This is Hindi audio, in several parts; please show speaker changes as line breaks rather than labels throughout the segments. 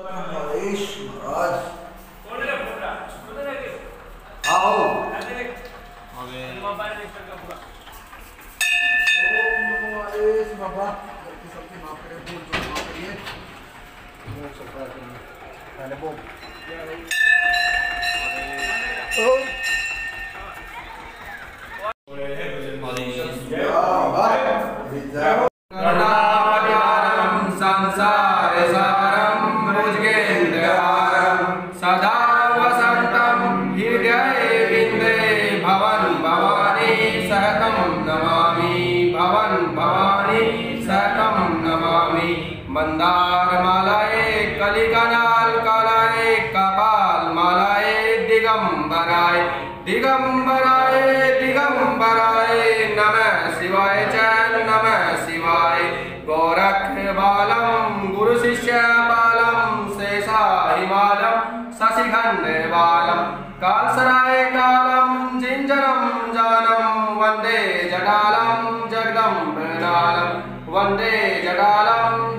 नरेश महाराज आओ नरेश बाबा सबकी माफ़ करें भूल चूक माफ़ करिए पहले वो ओम
नमामि मन्दारमालाये कलिकनाल कपाल कपालमालाये दिगंबराय दिगंबराय दिगंबराय नम शिवाय च नमः शिवाय। गोरख बालम, गुरु शिष्य बालम शेषा हिमालम शशिखंड बालम। कालसराय कालम, जिंजरम जानम, वंदे जटालम जगदम्बनालम वंदे जटालम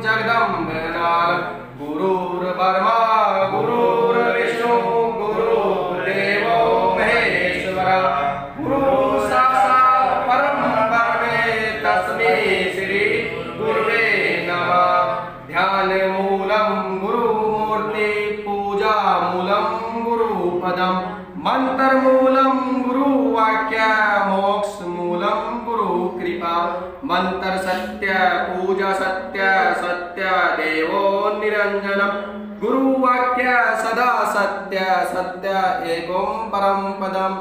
गुरु वर्मा गुरु परम पदम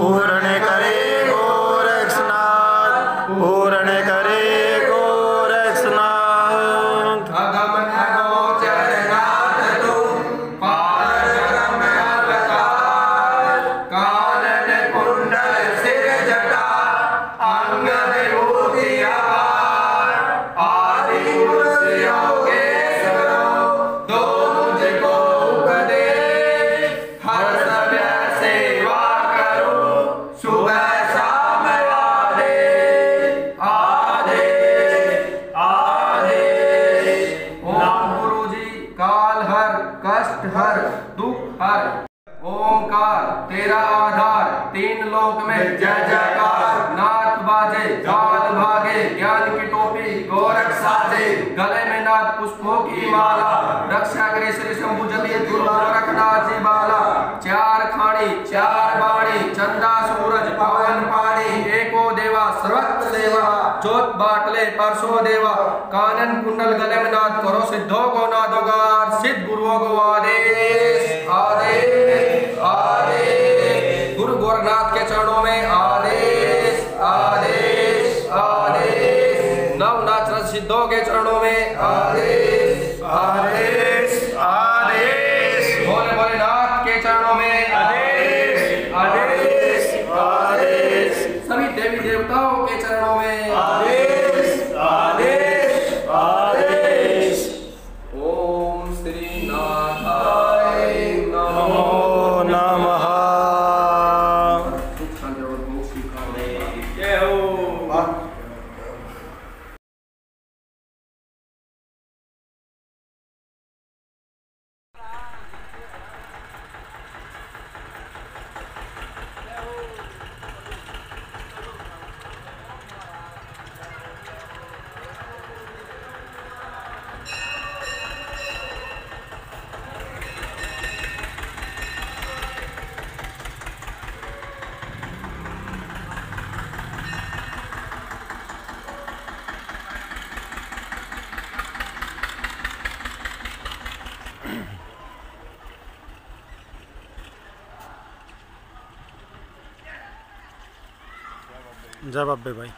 Ora दुख हर ओमकार तेरा आधार तीन लोक में जय जयकार। नाथ बाजे गाल भागे ज्ञान की टोपी गोरख साजे। गले में नाथ पुष्पों की माला। रक्षा करे श्री शंभु जति गुरु गोरखनाथ जी बाला। चार खाणी चार बाणी चंदा सूरज पवन पानी जोत बाटले परसो देवा, कानन कुंडल गले में करो सिद्धो को नादोगार सिद्ध गुरुओं को आदेश आदेश आदेश। गुरु गोरखनाथ के चरणों में आदेश आदेश आदेश। नवनाथ सिद्धों के चरणों में आदेश
आदेश। जय
बाबे भाई।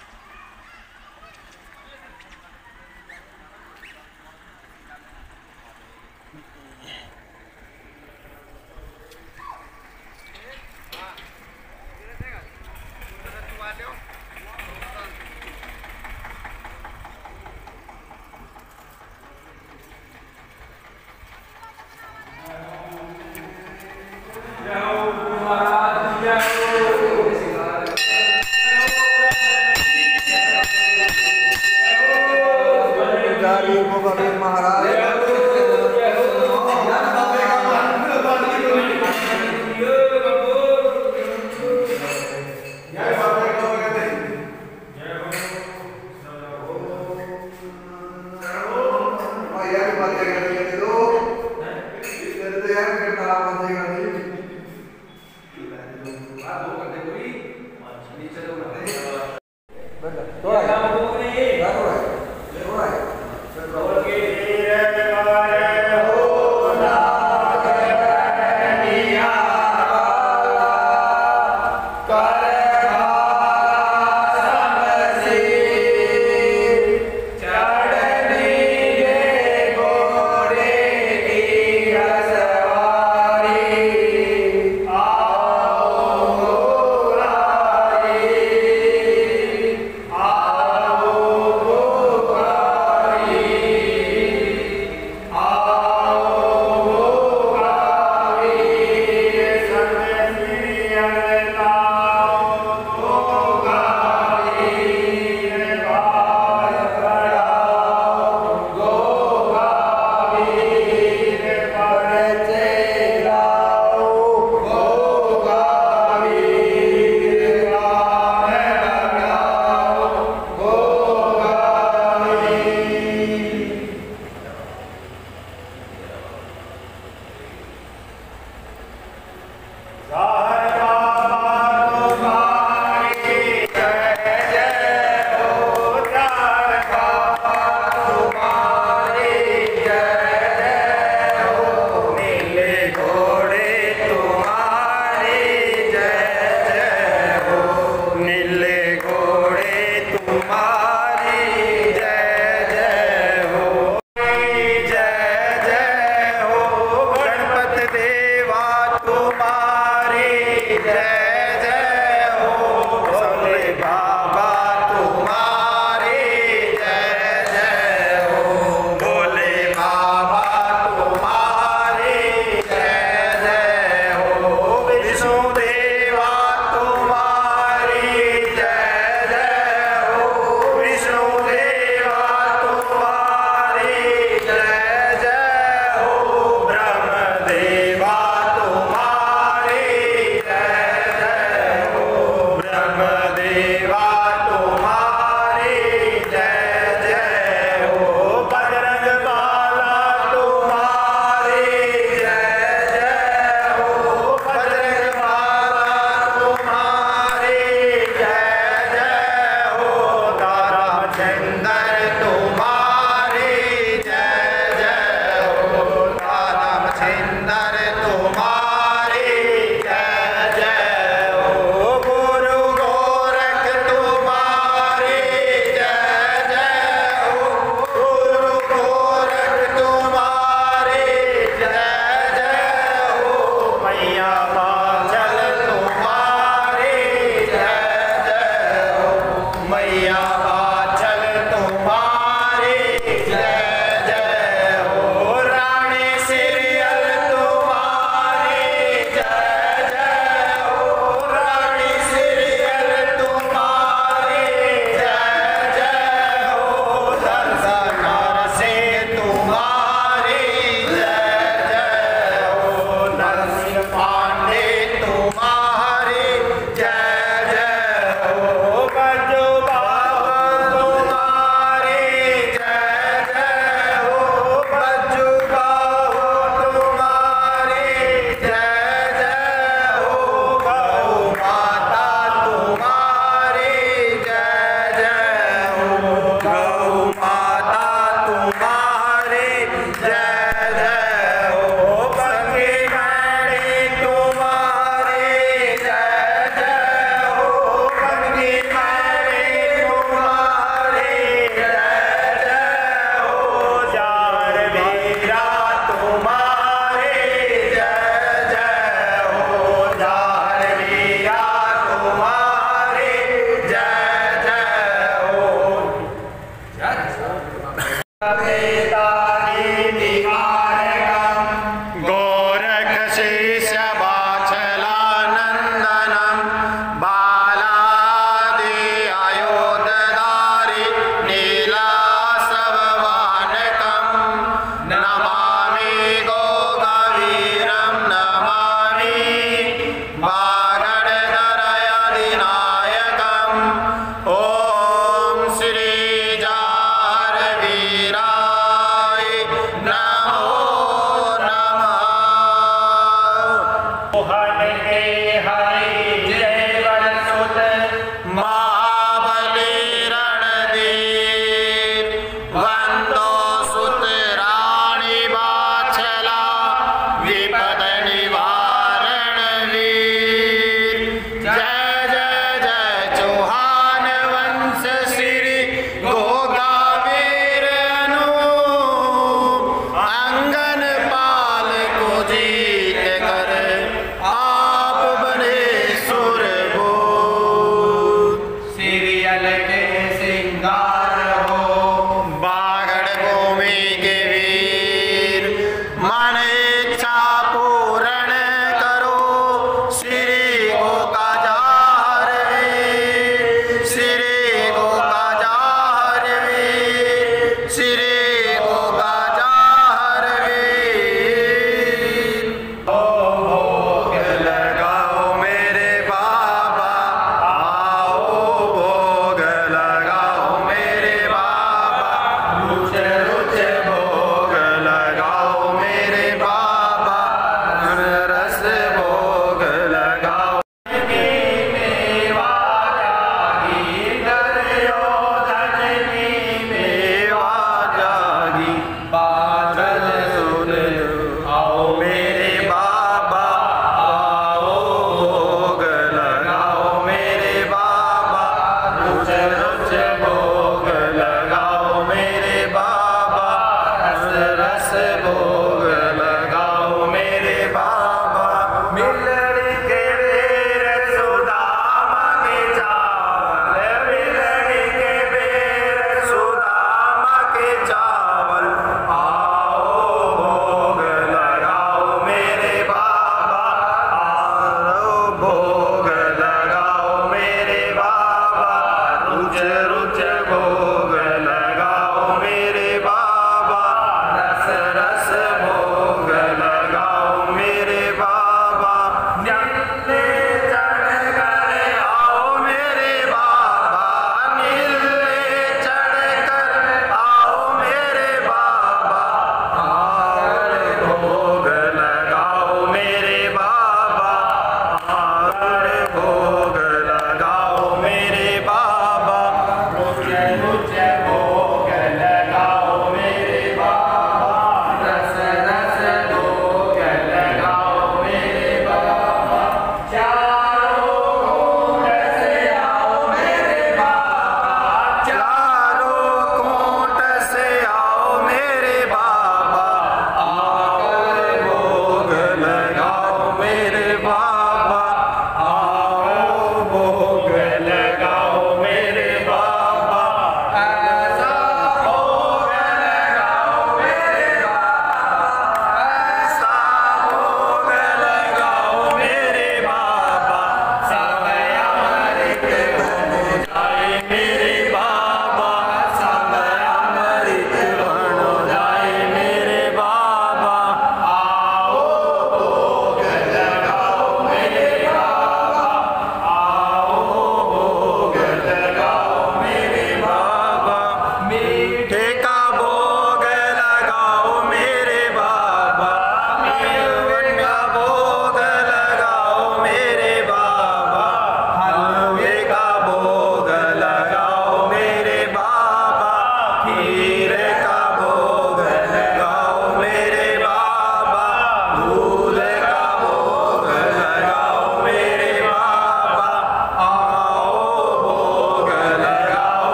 Hey.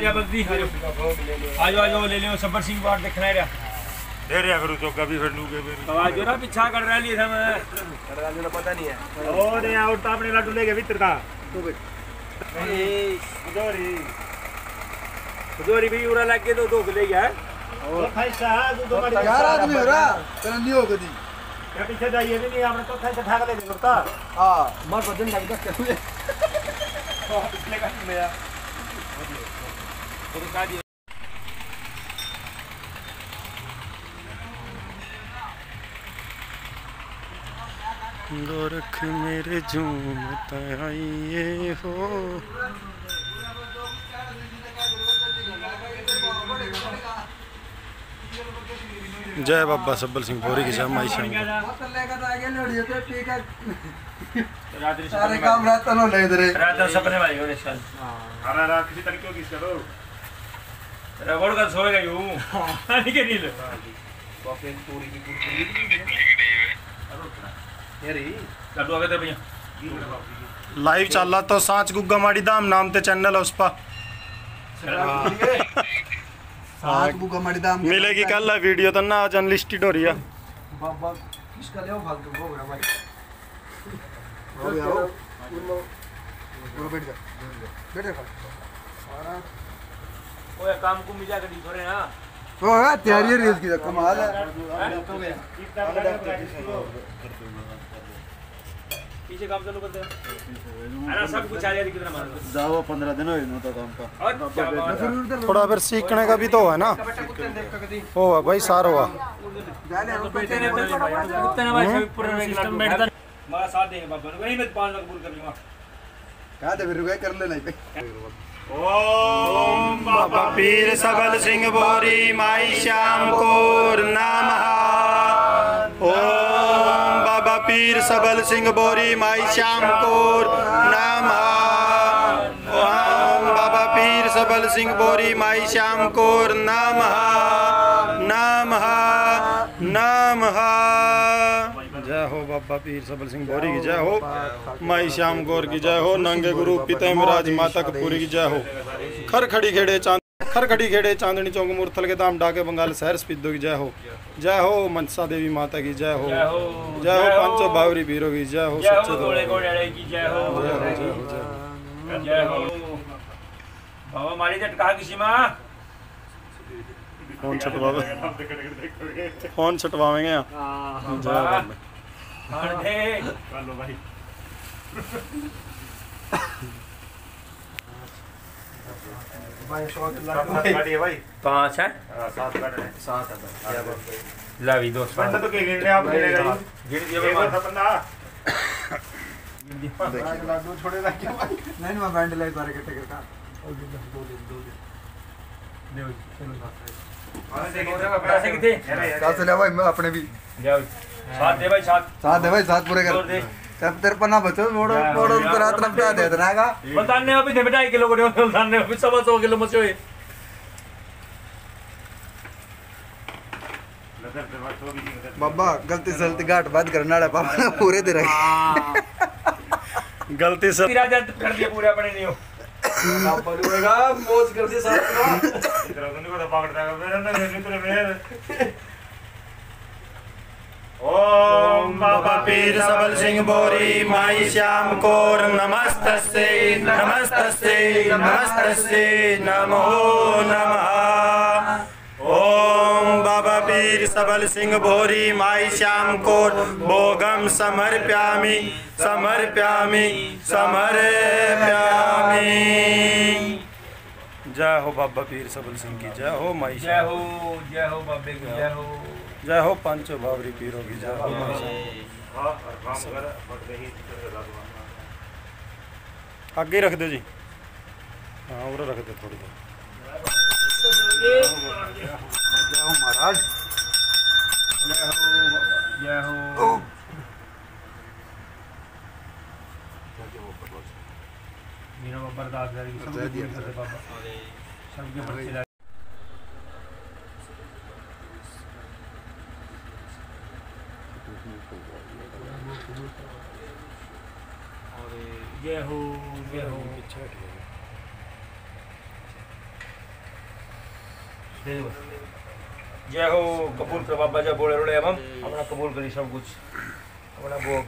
बगदी बिछा जा बगदी आ जाओ आ जाओ आ जाओ ले लो सबर सिंह वार्ड देखना है रे
करू तो कभी फिर लूगे फिर।
आवाज़ जो ना पीछा कर रहा लिए था मैं।
ओ ने आउट तो अपने लड्डू लेके भीतर का जोरी
जोरी भी उरा लग के तो दो ले गया
ओ फैसा तू तो बड़ी
यार आदमी हो रहा तेरा नहीं हो कभी
क्या पीछे जाइए भी नहीं आपने तो फैसा ठाक ले करता
हाँ।
मार वज़न लग गया
इसलिए कर लिया
दिया
गोरख मेरे झूमता आइए हो। जय बाबा सब्बल सिंह भोरी की श्याम।
ले दे
रात सपने वाली होने साल
अरे रा किसी तरीके की करो।
रगड़ का सोएगा यूँ नहीं के नहीं ले लड्डू आ गए थे भैया
लाइव चालला तो सांच गुग्गा माड़ी दाम नाम ते चैनल है उस पर
सात बुका मड़ी दाम
मिलेगी कल है वीडियो तो ना आज अनलिस्टेड हो रही है।
बाबा किसका ले फालतू हो गया भाई। हो गया हो। वो बैठ जा। बैठ जा।
ओए काम को मिला कर दी थोड़े ना
ओ है तैयारी है रील्स की कमाल है।
पीछे काम चालू करते हैं अरे सब कुछ आ जाएगा कितना मार
जाओ पंद्रह दिन हो गए तो काम का।
है।
थोड़ा फिर सीखने का भी तो है ना। हो भाई सारो हुआ।
कितना भाई पूरा सिस्टम बैठता हमारा साथ देंगे बाबा। वही मैं पाँच लाख पूरा कर लूँगा।
कहा थे फिर? रुके कर लेना
ओम बाबा पीर सबल सिंह बोरी माई श्याम कोर नमः। ओम बाबा पीर सबल सिंह बोरी माई श्याम कोर नाम। ओम बाबा पीर सबल सिंह बोरी माई श्याम कोर नमः। नमः नमः। बाबा पीर सबल सिंह बोरी की जय हो माई श्याम गौर की जय हो नंगे गुरु पिता मिराज माता कपूरी की जय हो खर खड़ी खेड़े चाँद खर खड़ी खेड़े चांदनी चौक मूर्थल के दाम डाके बंगाल शहर स्पिद्दो की जय हो जय हो मनसा देवी माता की जय हो
जय हो
पंचो बावरी वीरों की जय हो सच्चे
हो की जय हो
जय हो जय हो जय हो
बाबा मारी जट कहा किसी
फ़ोन छटवावे फ़ोन छटवावेंगे यहाँ जय बाबा
खान दे
लो भाई
भाई शॉट
गाड़ी भाई
पाँच है
सात गाड़ी
साथ है
लावी दोस्त
बंदा तो के गिन रहे आप गिनेगा ही
गिर दिया
ये
बाबा
बंदा बंदा
भाई लाडू छोड़ेगा क्या भाई नहीं मैं बैंड ले तारे के टिकट का
पैसे कितने
कहा से ले भाई मैं अपने भी
जाओ साथ दे भाई साथ।
साथ दे भाई साथ पूरे कर। तब तेरे पन्ना बचो मोड़ो मोड़ो तो रात रफ्ता दे देना का
मुल्तान ने अभी थे ढाई किलो को मुल्तान ने अभी सवा सौ किलो मचे हुए।
बाबा गलती से गलती घाट बात करने वाला पापा ने पूरे दे रहे।
गलती से
तेरा जल्द कर दिया पूरे अपने नहीं हो।
मौज कर दी साथ
इधर तो नहीं को पकड़ता है मेरे अंदर मेरे मित्र मेरे। ओम
बाबा पीर सबल सिंह बोरी माई श्याम कोर नमस्तस्ते नमस्तस्ते नमस्तस्ते नमो नमः ओम बाबा पीर सबल सिंह भोरी माई श्याम को भोगम समर्प्यामि समर्प्यामि समर्प्यामि जय हो बाबा पीर सबल सिंह की जय हो माई
जय हो जय हो बाबे की जय हो
जय हो पंचो बावरी पीरों की जय हो माई श्याम रख दो जी। हाँ और रख दो थोड़ी देर।
जय हो महाराज
जय हो जय हो मेरा बाबा। बाबा सबके बच्चे लाए। जय हो जय हो कर बाबा जय बोले रोड़े हम अपना कबूल करी सब कुछ अपना भोग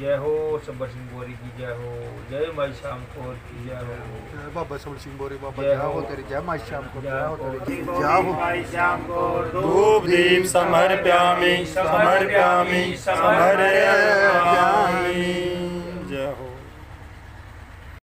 जय हो सबर सिंह बोरी की जय हो जय माई श्याम कौर की जय हो
जय बाबा सबर सिंह बोरी बाबा
जय हो।
तेरी जय माई श्याम कौर
जय
हो। तेरी जय हो
माई श्याम कौर
धूप दीप समर प्यामी समर प्यामी समर समर्प्यामि